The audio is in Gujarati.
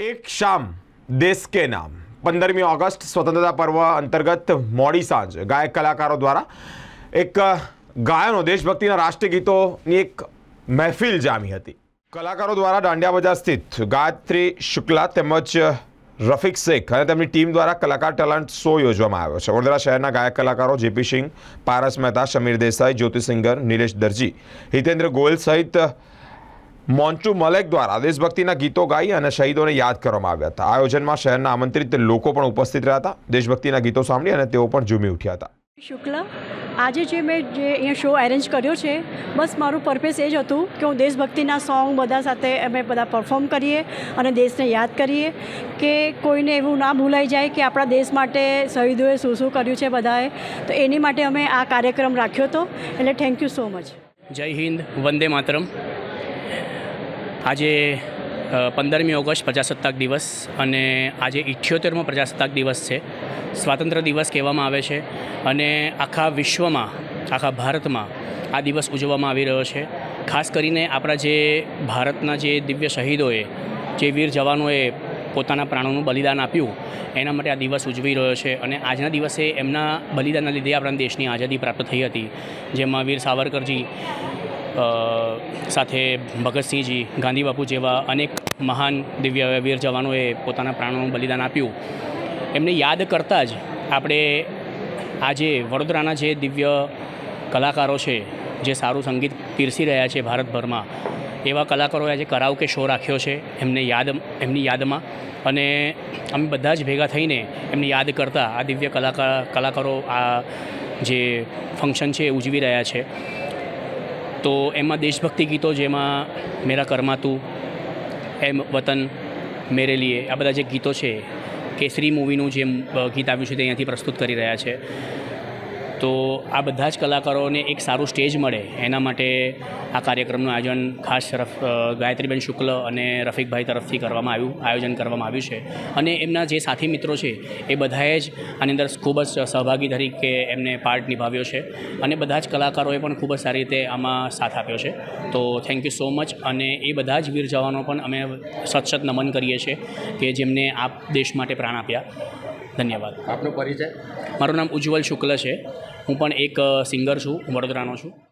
એક શામ, દેશ કે નામ. પંદરમી ઓગસ્ટ સ્વતંત્રતા પર્વ અંતર્ગત મોડી સાંજ ગાયક કલાકારો દ્વારા એક ગાયનો દેશભક્તિના રાષ્ટ્રીય ગીતોની એક મહેફિલ જામી હતી. કલાકારો દ્વારા દાંડિયા બજાર સ્થિત ગાયત્રી શુક્લા તેમજ રફીક શેખ અને તેમની ટીમ દ્વારા કલાકાર ટેલેન્ટ શો યોજવામાં આવ્યો છે. વડોદરા શહેરના ગાયક કલાકારો જેપી સિંહ, પારસ મહેતા, સમીર દેસાઈ, જ્યોતિ સિંગર, નિલેશ દરજી, હિતેન્દ્ર ગોયલ સહિત મોન્ટુ મલેક દ્વારા દેશભક્તિના ગીતો ગાઈ અને શહીદોને યાદ કરવામાં આવ્યા હતા. આયોજનમાં શહેરના આમંત્રિત લોકો પણ ઉપસ્થિત રહ્યા હતા. દેશભક્તિના ગીતો સાંભળી અને તેઓ પણ ઝૂમી ઉઠ્યા હતા. શુક્લા આજે જે મેં જે અહીંયા શો એરેન્જ કર્યો છે બસ મારું પર્પસ એ જ હતું કે હું દેશભક્તિના સોંગ બધા સાથે અમે બધા પરફોર્મ કરીએ અને દેશને યાદ કરીએ કે કોઈને એવું ના ભૂલાઈ જાય કે આપણા દેશ માટે શહીદોએ શું શું કર્યું છે બધાએ. તો એની માટે અમે આ કાર્યક્રમ રાખ્યો હતો. એટલે થેન્ક યુ સો મચ જય હિન્દ વંદે માતરમ. આજે પંદરમી ઓગસ્ટ પ્રજાસત્તાક દિવસ અને આજે ઇઠ્યોતેરમો પ્રજાસત્તાક દિવસ છે. સ્વાતંત્ર્ય દિવસ કહેવામાં આવે છે અને આખા વિશ્વમાં, આખા ભારતમાં આ દિવસ ઉજવવામાં આવી રહ્યો છે. ખાસ કરીને આપણા જે ભારતના જે દિવ્ય શહીદોએ, જે વીર જવાનોએ પોતાના પ્રાણોનું બલિદાન આપ્યું, એના માટે આ દિવસ ઉજવી રહ્યો છે અને આજના દિવસે એમના બલિદાનના લીધે આપણા દેશની આઝાદી પ્રાપ્ત થઈ હતી. જેમાં વીર સાવરકરજી સાથે ભગતસિંહજી, ગાંધી બાપુ જેવા અનેક મહાન દિવ્ય વીર જવાનોએ પોતાના પ્રાણોનું બલિદાન આપ્યું. એમને યાદ કરતાં જ આપણે આજે વડોદરાના જે દિવ્ય કલાકારો છે, જે સારું સંગીત પીરસી રહ્યા છે ભારતભરમાં, એવા કલાકારોએ આજે કરાઓકે શો રાખ્યો છે એમને યાદ, એમની યાદમાં. અને અમે બધા જ ભેગા થઈને એમને યાદ કરતા આ દિવ્ય કલાકાર કલાકારો આ જે ફંક્શન છે એ ઉજવી રહ્યા છે. તો એમાં દેશભક્તિ ગીતો જેમાં મેરા કરમાતું એમ વતન મેરે લીએ, આ બધા જે ગીતો છે, કેસરી મૂવીનું જે ગીત આવ્યું છે તે અહીંયાથી પ્રસ્તુત કરી રહ્યા છે. તો આ બધા જ કલાકારોને એક સારું સ્ટેજ મળે. એના માટે આ કાર્યક્રમનું આયોજન ખાસ ગાયત્રીબેન શુક્લ અને રફીકભાઈ તરફથી કરવામાં આવ્યું, આયોજન કરવામાં આવ્યું છે. અને એમના જે સાથી મિત્રો છે, એ બધાએ જ આની અંદર ખૂબ જ સહભાગી તરીકે એમને પાર્ટ નિભાવ્યો છે. અને બધા જ કલાકારોએ પણ ખૂબ જ સારી રીતે આમાં સાથ આપ્યો છે. તો થેન્ક યુ સો મચ અને એ બધા જ વીર જવાનો પણ અમે સતસત નમન કરીએ છીએ કે જેમને આ દેશ માટે પ્રાણ આપ્યા. ધન્યવાદ. આપનો પરિચય? મારું નામ ઉજ્જવલ શુક્લ છે. હું પણ એક સિંગર છું વડોદરાનો છું.